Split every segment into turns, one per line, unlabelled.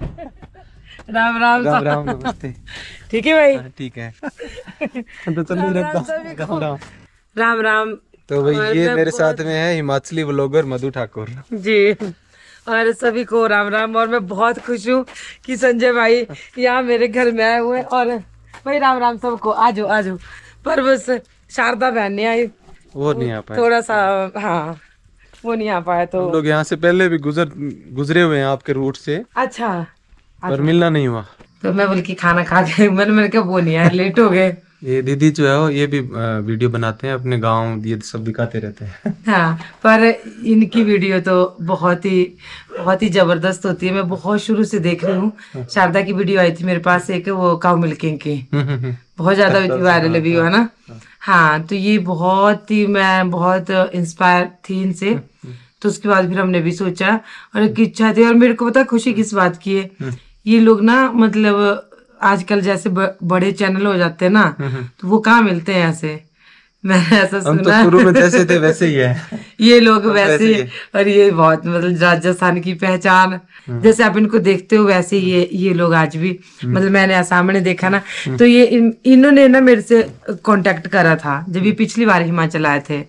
राम राम
राम राम नमस्ते।
ठीक है भाई?
हाँ, ठीक है। तो चल नहीं रखता राम राम।
राम राम।
तो भाई ये मेरे साथ में है हिमाचली ब्लॉगर मधु ठाकुर।
जी। और सभी को राम राम। और मैं बहुत खुश हूँ कि संजय भाई यहाँ मेरे घर में आए हुए और भाई राम राम सबको। आजो आजो। पर बस शारदा बहन नहीं आई।
वो नहीं आ पाए
थोड़ा सा हाँ। वो नहीं आ पाया तो
हम लोग यहाँ से पहले भी गुजर गुजरे हुए हैं आपके रूट से।
अच्छा।
पर मिलना नहीं हुआ।
तो मैं बोल के खाना खा के मैंने मैंने कहा वो नहीं यार लेट हो गए।
ये दीदी जो है वो ये भी वीडियो बनाते हैं अपने गाँव ये सब दिखाते रहते हैं।
हाँ पर इनकी वीडियो तो बहुत ही बहुत ही ज़बरदस्त होती है। मैं बहुत शुरू से देख रही हूँ। शारदा की वीडियो आई थी मेरे पास एक वो काउ मिल्किंग की। बहुत ज़्यादा वायरल वीडियो है ना? हाँ तो ये बहुत ही मैं बहुत इंस्पायर थी इनसे। तो उसके बाद फिर हमने भी सोचा और एक इच्छा थी और मेरे को पता खुशी किस बात की है? ये लोग ना मतलब आजकल जैसे बड़े चैनल हो जाते हैं ना तो वो कहाँ मिलते हैं ऐसे? मैंने ऐसा
हम तो शुरू में जैसे थे वैसे ही है।
ये लोग वैसे
वैसे
और ये बहुत मतलब राजस्थान की पहचान। जैसे आप इनको देखते हो वैसे ही ये ये लोग आज भी। मतलब मैंने सामने देखा ना। तो ये इन, इन्होंने ना मेरे से कांटेक्ट करा था जब ये पिछली बार हिमाचल आए थे।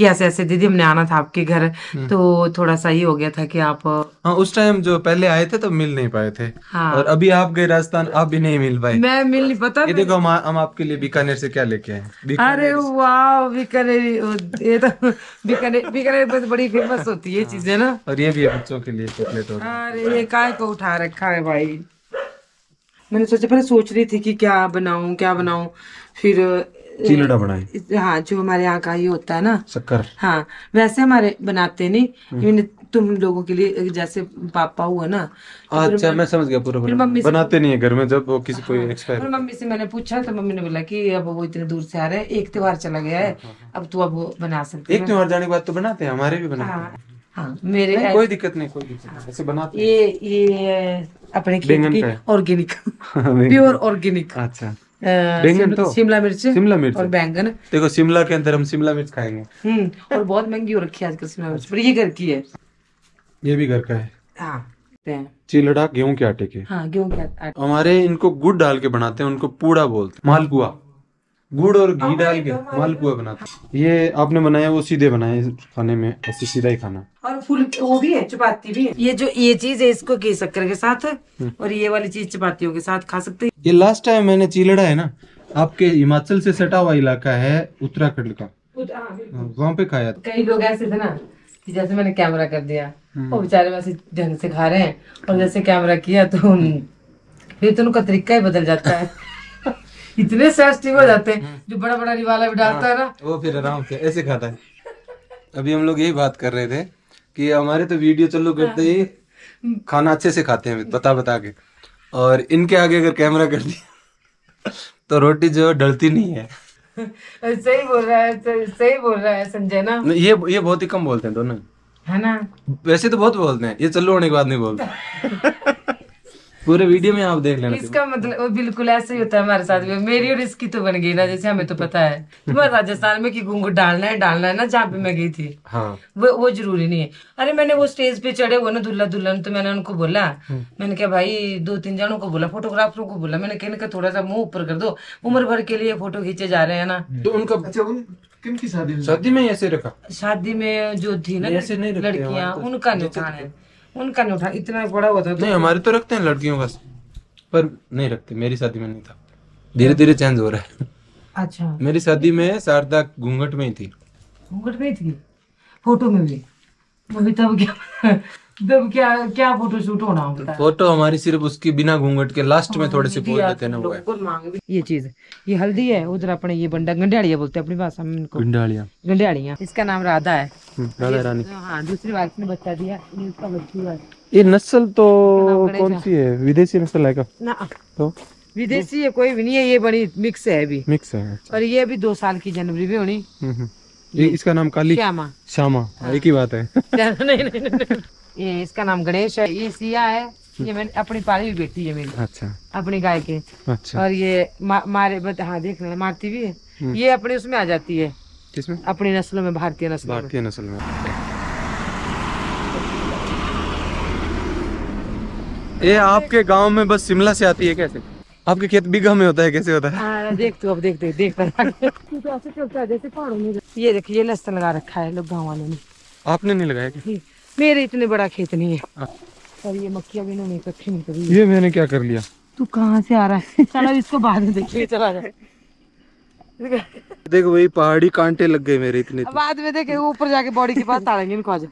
कि ऐसे ऐसे दीदी हमने आना था आपके घर तो थोड़ा सा ये हो गया था कि आप
हाँ उस टाइम जो पहले आए थे तो मिल नहीं पाए थे।
हाँ।
और अभी आप गए राजस्थान आप भी नहीं मिल पाए।
मैं मिल नहीं पता
ये देखो हम हम आपके लिए बीकानेर से क्या लेके आए
अरे वाह बीकानेर ये तो बीकानेर बीकानेर में तो बड़ी फ़ेमस होती है चीज़ें ना?
और ये भी है बच्चों के लिए चॉकलेट और
अरे ये काय को उठा रखा है भाई? मैंने सोचा पहले सोच रही थी कि क्या बनाऊँ क्या बनाऊँ? फिर
चिलड़ा बनाए।
हाँ जो हमारे यहाँ का ये होता है ना।
शक्कर।
हाँ वैसे हमारे बनाते नहीं तुम लोगों के लिए जैसे पापा हुआ ना
अच्छा मैं समझ गया पूरा
मम्मी
बनाते नहीं है घर में जब वो किसी कोई एक्सपायर
मम्मी से मैंने पूछा तो मम्मी ने बोला कि अब वो इतने दूर से आ रहे हैं एक त्योहार चला गया है अब तू अब बना सकते
एक त्योहार जाने के बाद तो बनाते हैं हमारे भी बनाते हैं
हाँ। हाँ मेरे
नहीं, कोई दिक्कत नहीं कोई दिक्कत नहीं ऐसे बनाते
ये ये अपने खेत की ऑर्गेनिक प्योर ऑर्गेनिक।
अच्छा। बैंगन
शिमला
तो?
शिमला मिर्च।
शिमला मिर्च।
और बैंगन।
देखो शिमला के अंदर हम शिमला मिर्च खाएँगे।
हम्म और बहुत महँगी हो रखी है आजकल शिमला मिर्च पर ये घर की है।
ये भी घर का है।
हाँ
चिलड़ा गेहूँ के आटे के।
हाँ गेहूँ के आटे।
हमारे इनको गुड़ डाल के बनाते हैं उनको पूड़ा बोलते हैं मालपुआ। गुड़ और घी डाल के मालपुआ बनाते हैं ये आपने बनाया वो सीधे बनाए खाने में ऐसे सीधा ही खाना।
और फूल वो भी है चपाती भी है। ये जो ये चीज़ है इसको घी शक्कर के साथ और ये वाली चीज़ चपातियों के साथ खा सकते हैं।
ये लास्ट टाइम मैंने चिलड़ा है ना आपके हिमाचल से सटा हुआ इलाका है उत्तराखंड का। वहाँ पे खाया था।
कई लोग ऐसे थे ना कि जैसे मैंने कैमरा कर दिया वो बेचारे वैसे ढंग से खा रहे हैं और जैसे कैमरा किया तो फिर तो उनका तरीका ही बदल जाता है। इतने सेंसिटिव हो जाते हैं जो बड़ा बड़ा रिवाला भी डालता है ना।
वो फिर आराम से ऐसे खाता है। अभी हम लोग यही बात कर रहे थे कि हमारे तो वीडियो चालू करते ही खाना अच्छे से खाते हैं बता बता के। और इनके आगे अगर कैमरा कर दिया तो रोटी जो डलती नहीं है।
सही बोल रहा है सही सही बोल रहा है संजय ना।
ये ये बहुत ही कम बोलते हैं दोनों।
है ना?
वैसे तो बहुत बोलते हैं ये चलो होने के बाद नहीं बोलते। पूरे वीडियो में आप देख लेना
इसका मतलब वो बिल्कुल ऐसे ही होता है हमारे साथ में मेरी और इसकी तो बन गई ना जैसे हमें तो पता है। तुम्हारे राजस्थान में कि घूंघट डालना है डालना है ना जहाँ पे मैं गई थी।
हाँ।
वो वो ज़रूरी नहीं है। अरे मैंने वो स्टेज पे चढ़े हुए ना दुल्ला दुल्हन तो मैंने उनको बोला। मैंने कहा भाई दो तीन जनों को बोला फोटोग्राफरों को बोला। मैंने कहने का थोड़ा सा मुँह ऊपर कर दो। उम्र भर के लिए फ़ोटो खींचे जा रहे हैं ना।
तो उनका अच्छा किन की शादी शादी में ऐसे रखा।
शादी में जो थी ना
ऐसे नहीं रखते
लड़कियाँ उनका नहीं उठाना उनका नहीं उठा इतना बड़ा हुआ था तो
नहीं हमारे तो रखते हैं लड़कियों का। पर नहीं रखते मेरी शादी में नहीं था। धीरे धीरे चेंज हो रहा है।
अच्छा।
मेरी शादी में शारदा घूंघट में ही थी।
घूंघट में ही थी? फ़ोटो में भी? अभी तब क्या क्या क्या फ़ोटो शूट होना होता है?
फ़ोटो हमारी सिर्फ़ उसकी बिना घूंघट के लास्ट में थोड़े से पोज देते हैं ना
ये चीज़ ये हल्दी है उधर अपने ये बंडा गंडियाड़िया बोलते हैं अपनी भाषा में इनको।
पिंडालिया
गंडियाड़िया इसका नाम राधा है।
राधा रानी।
हाँ दूसरी बार इसने बच्चा दिया ये इसका बच्ची है।
ये नस्ल तो कौन सी है? विदेशी नस्ल है का
ना।
तो?
विदेशी है कोई भी नहीं है ये बड़ी मिक्स है अभी।
मिक्स है अच्छा।
और ये अभी दो साल की जनवरी में होनी।
हम्म, हम्म। ये इसका नाम काली।
श्यामा।
श्यामा। एक ही बात है।
नहीं नहीं नहीं नहीं। ये इसका नाम गणेश है ये सिया है ये मैंने अपनी पाली हुई बेटी है मेरी
अच्छा।
अपनी गाय के।
अच्छा।
और ये मा, मारे हाँ देख लेना मारती भी है। ये अपने उसमें आ जाती है।
किसमें?
अपनी नस्लों में भारतीय नस्लों में।
भारतीय नस्ल में। ये आपके गाँव में बस शिमला से आती है कैसे? आपके खेत बीघा में होता है कैसे होता है?
हाँ, देख तू अब देख देख देख तू ऐसे चलता है जैसे पहाड़ों में। ये देखिए ये लहसन लगा रखा है लोग गाँव वालों ने।
आपने नहीं लगाया
मेरे इतने बड़ा खेत नहीं है।
हाँ।
और ये मक्खियाँ भी इन्होंने इकट्ठी नहीं करी।
ये मैंने क्या कर लिया?
तू कहाँ से आ रहा है? चलो इसको बाद में देखिए चला जा।
देखो वही पहाड़ी कांटे लग गए मेरे इतने
बाद में देखे ऊपर जाके बॉडी के पास ताड़ेंगे इनको आज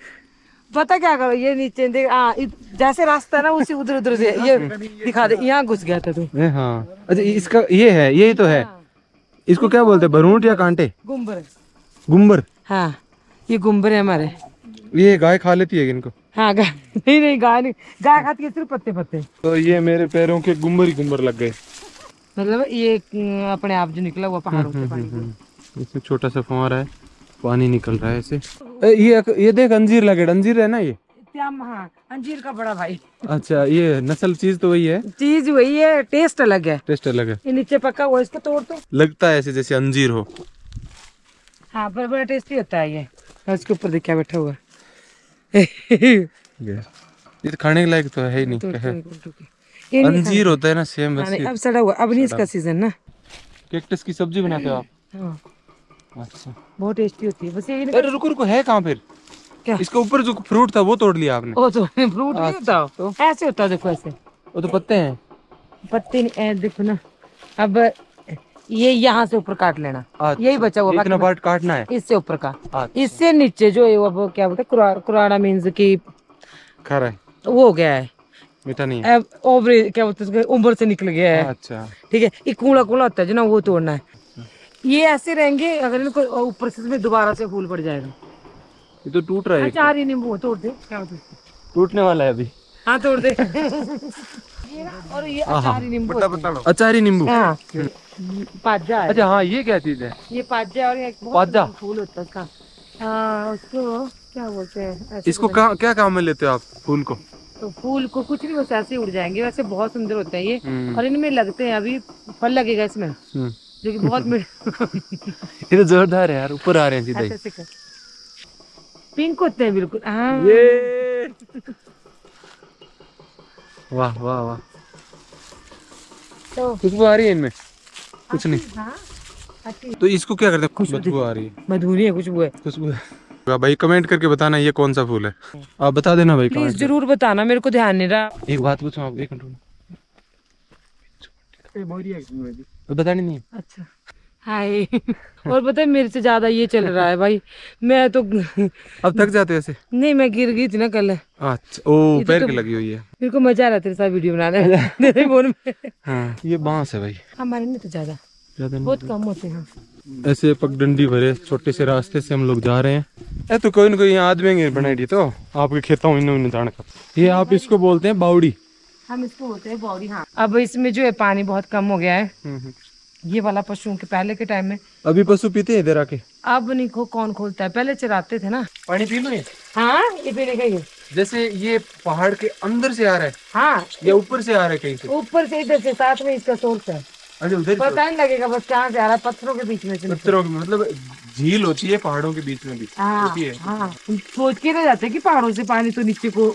पता क्या करो ये नीचे देख हाँ इत- जैसे रास्ता है ना उसी उधर उधर से ये दिखा दे यहाँ घुस गया था तू।
हाँ। अच्छा इसका ये है यही तो है। इसको क्या बोलते हैं भरूट या कांटे?
गुम्बर
गुम्बर
हाँ ये गुम्बर है हमारे।
ये गाय खा लेती है इनको?
हाँ गाय। नहीं नहीं गाय नहीं। गाय खाती है सिर्फ़ पत्ते पत्ते
तो ये मेरे पैरों के गुम्बर ही गुम्बर लग गए।
मतलब ये अपने आप जो निकला हुआ पहाड़ों से पानी
इसमें छोटा सा फुहारा है पानी निकल रहा है ऐसे ये ये देख अंजीर लगे अंजीर है ना ये?
हाँ अंजीर का बड़ा भाई।
अच्छा ये नस्ल चीज़ तो वही है?
चीज़ वही है टेस्ट अलग है।
टेस्ट अलग है।
ये नीचे पका हुआ इसको तोड़ तो
लगता है ऐसे जैसे अंजीर हो।
हाँ पर बड़ा टेस्टी होता है ये। इसके ऊपर देखा बैठा हुआ। है।
ये। तो खाने के लायक तो है ही नहीं
तोड़,
है।
ये
अंजीर होता है ना सेम वैसे
अब सड़ा हुआ अब नहीं इसका सीज़न ना।
कैक्टस की सब्ज़ी बनाते हो आप?
हाँ।
अच्छा।
बहुत टेस्टी होती है। बस यही
अरे रुको रुको है कहाँ फिर?
क्या?
इसके ऊपर जो फ्रूट था वो तोड़ लिया आपने।
ओ तो फ्रूट नहीं होता।
तो?
ऐसे होता देखो ऐसे।
वो तो पत्ते हैं।
पत्ते नहीं देखो ना। अब ये यहाँ से ऊपर काट लेना।
अच्छा,
यही बचा हुआ
इतना पार्ट काटना है?
इससे ऊपर का।
अच्छा।
इससे नीचे जो वो अब क्या बोलते हैं कुरा- मीन्स की
खा रहा है।
वो हो गया है।
मीठा नहीं है।
अब क्या बोलते हैं उम्र से निकल गया है।
अच्छा।
ठीक है ये कूड़ा कूड़ा होता है जो ना वो तोड़ना है। ये ऐसे रहेंगे अगर इनको ऊपर से इसमें दोबारा से फूल पड़ जाएगा।
ये तो टूट रहा है।
चार ही नींबू तोड़ दे। क्या बोलते
टूटने वाला है अभी।
हाँ तोड़ दे। ये और ये अचार नींबू
अचारी नींबू?
हाँ। पाजा है।
अच्छा हाँ ये क्या चीज़ है?
ये पाजा और एक बहुत
पाजा?
फूल होता है उसका। हाँ उसको क्या बोलते हैं
इसको का, क्या काम में लेते हो आप फूल को?
तो फूल को कुछ नहीं बस ऐसे उड़ जाएँगे। वैसे बहुत सुंदर होते हैं ये
हम्म।
और इनमें लगते हैं अभी फल लगेगा इसमें
हम्म।
जो कि बहुत
ये तो जोरदार है यार ऊपर आ रहे हैं सीधे।
ऐसे पिंक होते हैं बिल्कुल हाँ।
ये! वाह वाह वाह।
तो
खुशबू आ रही है इनमें? कुछ नहीं।
हाँ
तो इसको क्या करते हैं? खुशबू आ रही है।
मधुरी है है।
खुशबू है। भाई कमेंट करके बताना ये कौन सा फूल है। आप बता देना भाई
प्लीज़ ज़रूर बताना मेरे को ध्यान नहीं रहा।
एक बात पूछो आप एक मिनट बतानी नहीं
अच्छा। हाय। और पता है मेरे से ज़्यादा ये चल रहा है भाई। मैं तो
अब थक जाते हो ऐसे?
नहीं मैं गिर गई थी ना कल।
अच्छा ओ
तो
पैर
तो-
के लगी हुई है।
मेरे को मज़ा आ रहा है तेरे साथ वीडियो बनाने में। फ़ोन में।
हाँ ये बाँस है भाई।
हमारे नहीं तो ज़्यादा।
ज़्यादा
बहुत कम होते हैं।
ऐसे पगडंडी भरे छोटे से रास्ते से हम लोग जा रहे हैं। ए तो कोई ना कोई आदमी बनाई तो। आपके खेता इन्होंने जाने का ये आप इसको बोलते हैं बावड़ी।
हम इसको बोलते हैं बॉडी हाँ। अब इसमें जो है पानी बहुत कम हो गया है। ये वाला पशुओं के पहले के टाइम में।
अभी पशु पीते हैं इधर आके।
अब नहीं खो कौन खोलता है? पहले चराते थे ना।
पानी पी लो ये।
हाँ ये पीने का ये
जैसे ये पहाड़ के अंदर से आ रहा है
हाँ।
या ऊपर से आ रहा है कहीं से?
ऊपर से इधर से साथ में इसका सोर्स है।
अच्छा उधर
पता नहीं लगेगा बस कहाँ से आ रहा है पत्थरों के बीच में से।
पत्थरों के मतलब झील होती है पहाड़ों के बीच में भी
हाँ
होती है।
हाँ। सोच के रह जाते हैं कि पहाड़ों से पानी तो नीचे को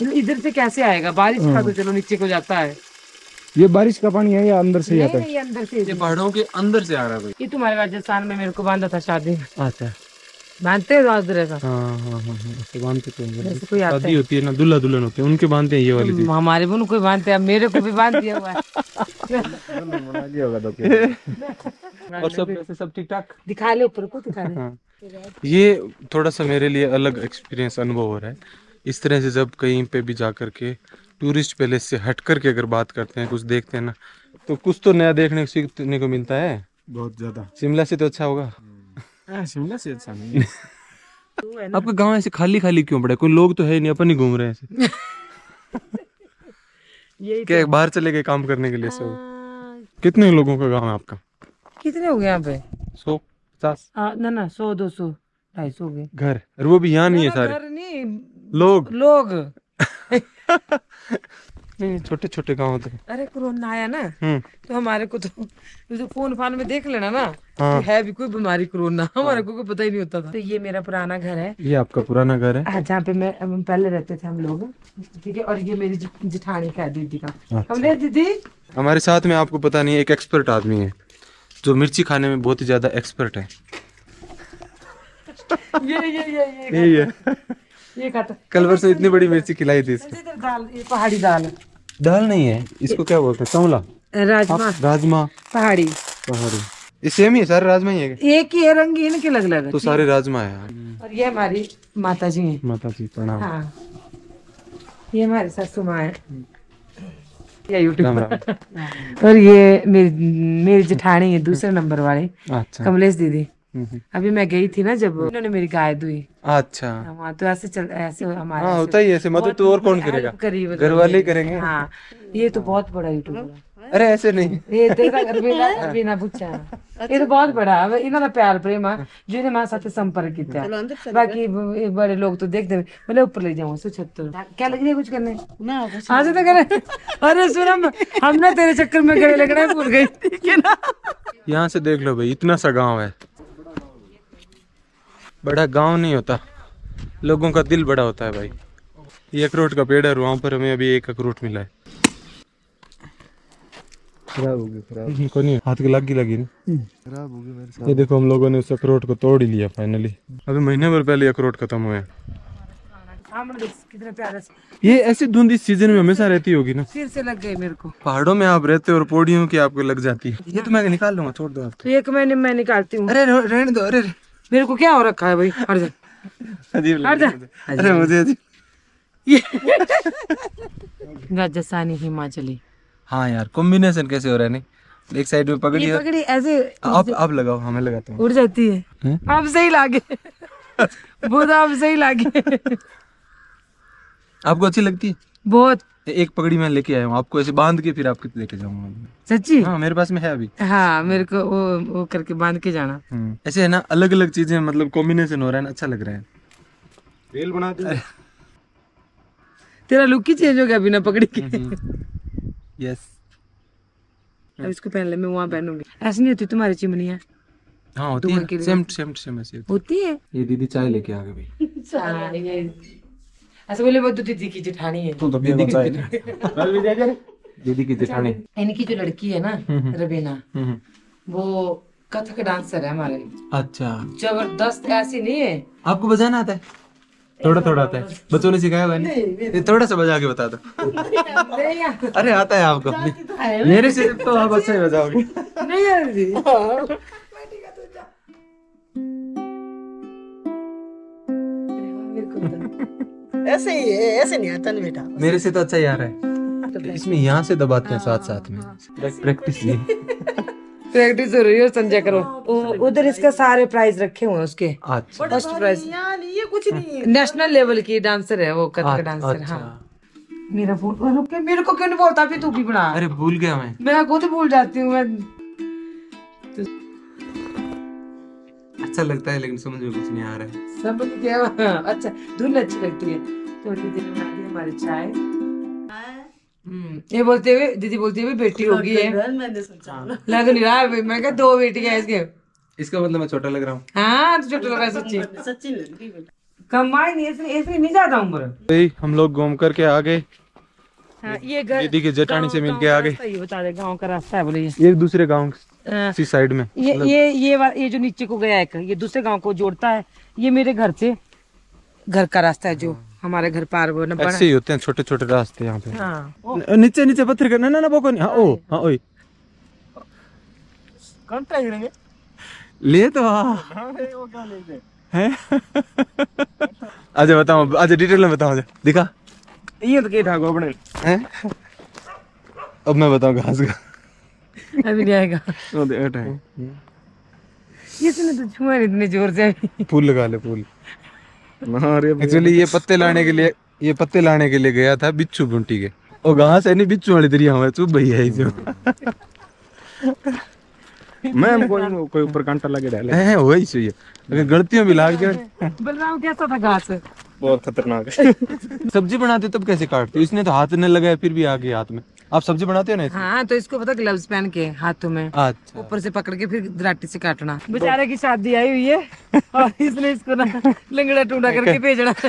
इधर से कैसे आएगा? बारिश का तो चलो नीचे को जाता है।
ये बारिश का पानी है या अंदर से आता
नहीं नहीं अंदर से
ये पहाड़ों के अंदर से आ रहा है
ये तुम्हारे राजस्थान में मेरे को बांधा था शादी में।
अच्छा।
बांधते हैं उधर ऐसा
हाँ हाँ हाँ हाँ बांधते तो हैं।
जैसे कोई आता
शादी होती है ना दुल्हा दुल्हन होते हैं उनके बांधते हैं ये वाली चीज़।
हमारे भी कोई बांधते हैं मेरे को भी बाँध दिया हुआ है।
और सब सब ठीक ठाक
दिखा ले ऊपर को दिखा ले
हाँ। ये थोड़ा सा मेरे लिए अलग एक्सपीरियंस अनुभव हो रहा है। इस तरह से जब कहीं पे भी जा करके टूरिस्ट पैलेस से हट करके अगर बात करते हैं कुछ देखते हैं ना तो कुछ तो नया देखने को सीखने को मिलता है।
बहुत ज़्यादा।
शिमला से तो अच्छा होगा।
हाँ, शिमला से अच्छा नहीं
आपका गाँव ऐसे खाली खाली क्यों पड़ा? कोई लोग तो है नहीं अपन ही घूम रहे हैं ऐसे।
यही
क्या बाहर चले गए काम करने के लिए सब?
हाँ,
कितने लोगों का गाँव है आपका?
कितने हो गए यहाँ पे?
सौ पचास?
हाँ, ना ना सौ दो सौ ढाई सौ हो गए।
घर? और वो भी यहाँ नहीं है सारे?
घर नहीं।
लोग?
लोग।
नहीं छोटे छोटे गाँव थे
अरे कोरोना आया ना
हम्म।
तो हमारे को तो ये जो फ़ोन फान में देख लेना ना
हाँ।
कि है। भी कोई बीमारी कोरोना हमारे को कोई पता ही नहीं होता था। तो ये मेरा पुराना घर है।
ये आपका पुराना घर है?
हाँ, जहाँ पे मैं हम पहले रहते थे हम लोग ठीक है? और ये मेरी जिठानी का दीदी का।
अच्छा।
हमने दीदी?
हमारे साथ में आपको पता नहीं एक एक्सपर्ट आदमी है जो मिर्ची खाने में बहुत ही ज़्यादा एक्सपर्ट है।
ये ये ये ये।
यही है।
ये खाता।
कल परसों इतनी बड़ी मिर्ची खिलाई थी इसको।
दाल ये पहाड़ी दाल
दाल नहीं है इसको क्या बोलते हैं? तमला
राजमा।
राजमा।
पहाड़ी।
पहाड़ी। ये सेम ही है सारे राजमा ही है
एक ही है रंगीन के अलग अलग
तो सारे राजमा है
और ये हमारी माता जी हैं।
माता जी प्रणाम।
हाँ। ये हमारी सासू माँ है। ये यूट्यूब और ये मेरी मेरी जेठानी है दूसरे नंबर वाले।
अच्छा।
कमलेश दीदी। अभी मैं गई थी ना जब इन्होंने मेरी गाय दुई
अच्छा।
वहाँ तो ऐसे चल ऐसे हमारे
हाँ होता ही ऐसे। मतलब तो और कौन करेगा?
करीब
घर वाले ही करेंगे।
हाँ ये तो बहुत बड़ा यूट्यूबर है
अरे ऐसे नहीं।
ये तेरा अरबीना अरबीना बुच्चा ये तो बहुत बड़ा है। इन्होंने प्यार प्रेम है जो इन्हें हमारे साथ संपर्क किया बाकी बड़े लोग तो देखते हैं। बोले ऊपर ले जाऊँ सो छत क्या लग रही है कुछ करने? हाँ से तो करे अरे सुन हमने तेरे चक्कर में गए लगना भूल गई ठीक है ना?
यहाँ से देख लो भाई इतना सा गाँव है। बड़ा गाँव नहीं होता। लोगों का दिल बड़ा होता है भाई। ये अखरोट का पेड़ है वहाँ पर हमें अभी एक अखरोट मिला है।
खराब हो गया खराब।
को नहीं हाथ की लगी लगी ना।
खराब हो गया
ये देखो हम लोगों ने उस अखरोट को तोड़ ही लिया फाइनली अभी महीने भर पहले अखरोट खत्म हैं।
प्यारे
ये ऐसी धुंध इस सीज़न में हमेशा रहती होगी ना।
सिर से लग गए मेरे को।
पहाड़ों में आप रहते हो और पौड़ियों की आपको लग जाती है। ये तो मैं निकाल लूँगा छोड़ दो आप
तो। एक महीने में मैं निकालती हूँ।
अरे रहने दो अरे
मेरे को क्या हो रखा है भाई? हट जा
अजीब
हट जा
अरे मुझे।
राजस्थानी हिमाचली।
हाँ यार कॉम्बिनेशन कैसे हो रहा है नहीं? एक साइड में पगड़ी
ये
है
पगड़ी ऐसे
आप आप लगाओ हमें लगाता हूँ।
उड़ जाती है।
हैं?
आप सही लागे। वो तो आप सही लागे।
आपको अच्छी लगती है?
बहुत।
एक पगड़ी मैं लेके आया हूँ आपको ऐसे बाँध के फिर आपके लेके जाऊँगा
सच्ची?
हाँ मेरे पास में है अभी।
हाँ मेरे को वो वो करके बाँध के जाना।
हम्म। ऐसे है ना अलग अलग चीज़ें मतलब कॉम्बिनेशन हो रहा है ना अच्छा लग रहा है।
रेल बना दी।
तेरा लुक ही चेंज हो गया बिना पकड़ी के।
यस
अब इसको पहन ले मैं वहाँ पहनूँगी। ऐसी नहीं होती तुम्हारी चिमनिया।
हाँ होती है। सेम सेम सेम ऐसे होती
है।
है। ये दीदी चाय लेके आ गए भाई
हाँ, ये- ऐसे बोले वो तो दीदी की जेठानी है
तू तो दीदी की जेठानी दीदी की जेठानी
इनकी जो लड़की है ना रबीना
हम्म।
वो कथक डांसर है हमारे
अच्छा.
ज़बरदस्त ऐसी नहीं है.
आपको बजाना आता है? थोड़ा थोड़ा आता है. बच्चों ने सिखाया हुआ है ना? ये थोड़ा सा बजा के बता दो. अरे आता है आपको. मेरे से तो आप अच्छा ही बजाओगे.
नहीं यार जी।
ऐसे ही है ऐसे नहीं आता ना बेटा।
मेरे से तो अच्छा ही। आ रहा है इसमें यहाँ से दबाते हैं साथ साथ में प्रैक्टिस ये।
प्रैक्टिस हो रही है संजय करो उधर इसका सारे प्राइज रखे हुए हैं उसके।
अच्छा।
फ़र्स्ट प्राइज
ये कुछ नहीं
नेशनल लेवल की डांसर है वो कथक डांसर
अच्छा
हाँ। मेरा फ़ोन रुक के मेरे को क्यों नहीं बोलता? फिर तू भी बना।
अरे भूल गया मैं।
मैं खुद भूल जाती हूँ मैं
अच्छा लगता है लेकिन समझ में कुछ नहीं आ रहा है।
सब क्या अच्छा धुन अच्छी लगती है। तो दीदी ने बना दी हमारी चाय। हम्म, ये बोलते हुए दीदी बोलती हुए बेटी होगी है लग नहीं रहा है मैं क्या दो बेटियाँ हैं इसके।
इसका मतलब मैं छोटा लग रहा हूँ।
हाँ तो छोटा लग रहा है सच्ची।
सच्ची
कमाई नहीं इसमें इसमें नहीं ज़्यादा उम्र।
भाई हम लोग घूम करके आ गए।
हाँ, ये घर
दीदी के जेठानी से मिल के आ गए।
सही बता दे गाँव का रास्ता है बोले ये
दूसरे गाँव की साइड में
ये ये ये ये जो नीचे को गया एक ये दूसरे गाँव को जोड़ता है ये मेरे घर से घर का रास्ता है जो हमारे घर पार वो न
ऐसे ही होते हैं छोटे छोटे रास्ते यहाँ पे।
हाँ।
नीचे नीचे पत्थर का ना ना ना बोको हाँ ओ हाँ ओए।
कौन ट्राई करेंगे
ले तो। आ
वो क्या लेते
हैं? आजा बताओ आजा डिटेल में बताओ आजा दिखा।
ये तो के ठाको अपने।
हैं? अब मैं बताऊँ कहाँ से
अभी नहीं आएगा।
वो दे हटा है।
इसने तो छुआ नहीं इतने ज़ोर से
फूल लगा ले फूल।
अरे
एक्चुअली ये पत्ते लाने के लिए ये पत्ते लाने के लिए गया था बिच्छू बुंटी के। और घास है नहीं बिच्छू वाली दरिया हमारे चुप भैया है जो
मैं कोई कोई ऊपर कांटा लगे डाले।
है वही चाहिए। अगर गलतियों भी लाग जाए।
बलराम कैसा था घास?
बहुत खतरनाक है।
सब्ज़ी बनाते तब कैसे काटते? इसने तो हाथ नहीं लगाया फिर भी आ गई हाथ में। आप सब्ज़ी बनाते हो ना
हाँ तो इसको पता ग्लव्स पहन के हाथों में।
अच्छा।
ऊपर से पकड़ के फिर दराटी से काटना। बेचारे की शादी आई हुई है और इसने इसको ना लंगड़ा टूडा करके भेजना।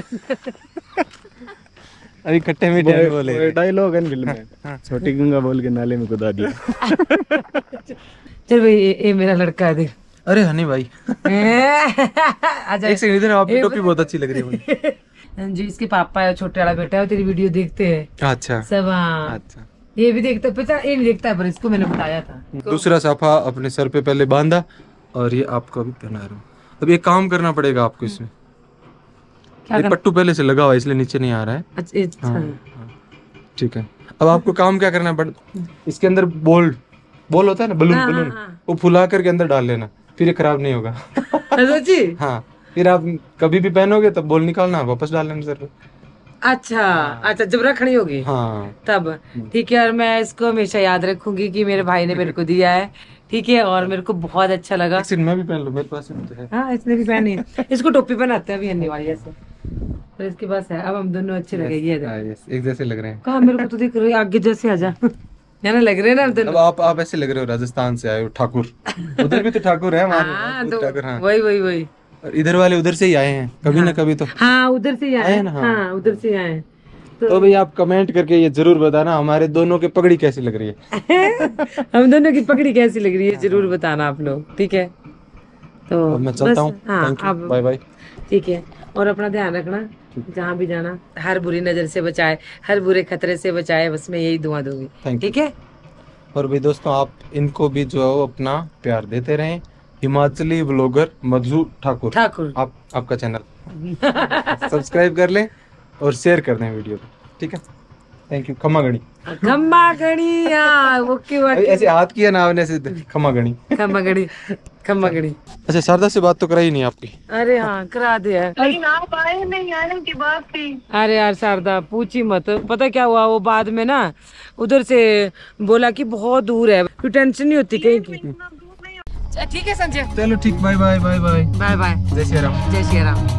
अभी कट्टे में डैड बोले
डायलॉग है फ़िल्म में। छोटी गंगा बोल के नाले में कुदा दिया।
चल भाई ये, ये मेरा लड़का है देख।
अरे हनी भाई। एक सेकंड इधर आपकी टोपी बहुत अच्छी लग रही है मुझे।
जो इसके पापा है छोटे वाला बेटा है तेरी वीडियो देखते हैं।
अच्छा।
सब हाँ।
अच्छा।
ये भी देखता है पता ये नहीं देखता है पर इसको मैंने बताया था।
दूसरा साफा अपने सर पे पहले बांधा और ये आपको अभी पहना रहा हूँ। अब ये काम करना पड़ेगा आपको इसमें।
क्या
ये पट्टू पहले से लगा हुआ इसलिए नीचे नहीं आ रहा है।
अच्छा अच्छा।
ठीक है। अब आपको काम क्या करना पड़ इसके अंदर बोल बोल होता है ना बलून
हाँ,
बलून
हाँ।
वो फुला करके अंदर डाल लेना फिर ये खराब नहीं होगा। हाँ फिर आप कभी भी पहनोगे तब बोल निकालना वापस डाल लेना सर
अच्छा अच्छा जब रखनी होगी?
हाँ।
तब। ठीक है और मैं इसको हमेशा याद रखूँगी कि मेरे भाई ने मेरे को दिया है। ठीक है और मेरे को बहुत अच्छा लगा।
मैं भी पहन लूँ मेरे पास तो है।
हाँ इसने भी पहनी है। इसको टोपी पहनाते हैं अभी हन्नी वाली ऐसे। और इसके पास है अब हम दोनों अच्छे लगेंगे
हाँ, yes, एक जैसे लग रहे हैं।
कहा मेरे को तो दिख रहे आगे जैसे आ जा। है ना लग रहे हैं ना
अब आप आप ऐसे लग रहे हो राजस्थान से आए हो ठाकुर। उधर भी तो ठाकुर है
हाँ तो
ठाकुर हाँ।
वही वही वही।
इधर वाले उधर से ही आए हैं कभी हाँ, ना कभी तो।
हाँ उधर से ही आए।
ना, हाँ।
हाँ उधर से ही आए
तो तो भाई आप कमेंट करके ये ज़रूर बताना हमारे दोनों की पगड़ी कैसी लग रही है?
हम दोनों की पगड़ी कैसी लग रही है ज़रूर बताना आप लोग ठीक है? तो
मैं चलता हूँ।
हाँ
बाय बाय
ठीक है और अपना ध्यान रखना जहाँ भी जाना हर बुरी नज़र से बचाए हर बुरे खतरे से बचाए बस मैं यही दुआ दूँगी ठीक है?
और भाई दोस्तों आप इनको भी जो है अपना प्यार देते रहें। हिमाचली ब्लॉगर मधु ठाकुर।
ठाकुर।
आप आपका चैनल। सब्सक्राइब कर लें और शेयर कर दें वीडियो को। ठीक है? थैंक यू खम्मा गणी
खम्बा गणी हाँ। ओके
ऐसे हाथ किया ना आपने ऐसे। खम्मा गणी
खम्बा गणी खम्बा गणी
अच्छा शारदा से बात तो कराई नहीं आपकी।
अरे हाँ करा दिया
लेकिन आप आए नहीं आने की बात थी
अरे यार शारदा पूछी मत। पता क्या हुआ वो बाद में ना उधर से बोला कि बहुत दूर है। टेंशन नहीं होती कहीं की? ठीक है संजय।
चलो ठीक bye bye bye bye
bye bye
Jai Shri Ram.
जय श्री राम।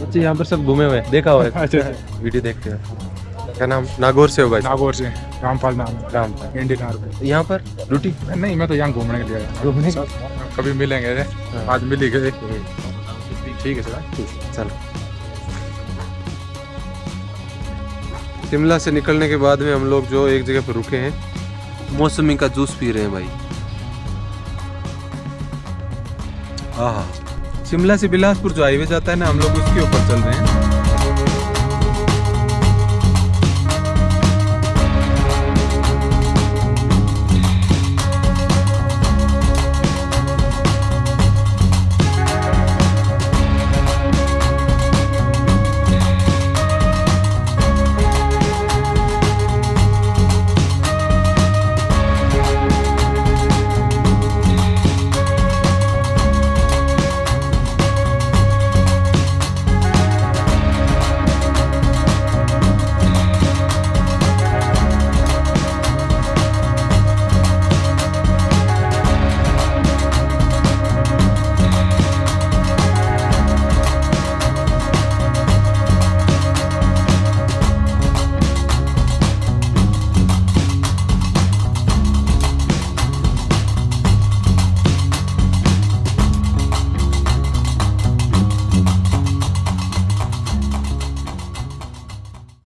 बच्चे यहाँ पर सब घूमे हुए देखा हुआ है वीडियो देखते हैं क्या नाम? नागौर से हो भाई
नागौर से रामपाल नाम है।
राम
इंडियन आर्मी
यहाँ पर? रोटी
नहीं मैं तो यहाँ घूमने के लिए आया।
घूमने
कभी मिलेंगे। रे। आज मिली गए ठीक है। सर।
चलो। शिमला से निकलने के बाद में हम लोग जो एक जगह पर रुके हैं मौसमी का जूस पी रहे हैं भाई। हाँ शिमला से बिलासपुर जो हाईवे जाता है ना हम लोग उसके ऊपर चल रहे हैं।